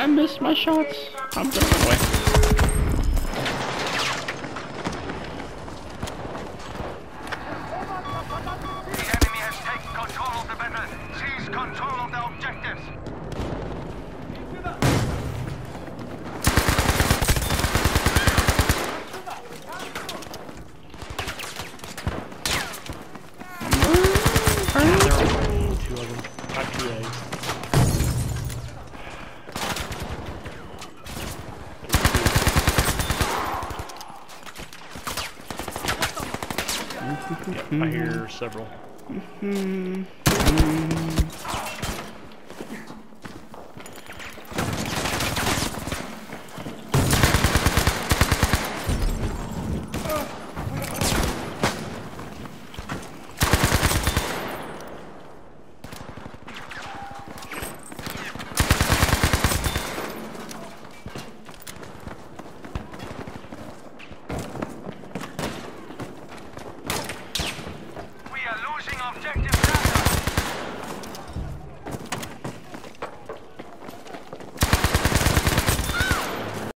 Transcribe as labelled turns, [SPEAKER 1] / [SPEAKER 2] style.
[SPEAKER 1] I missed my shots. I'm gonna run away.
[SPEAKER 2] The enemy has taken control of the battle. Seize control of the objectives.
[SPEAKER 3] Two of them. Got two eggs. Yep, I hear several. Mm-hmm. Mm-hmm.